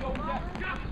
Offside.